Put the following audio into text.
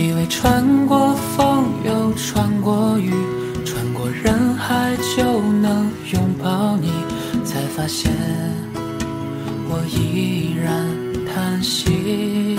以为穿过风又穿过雨，穿过人海就能拥抱你，才发现我依然叹息。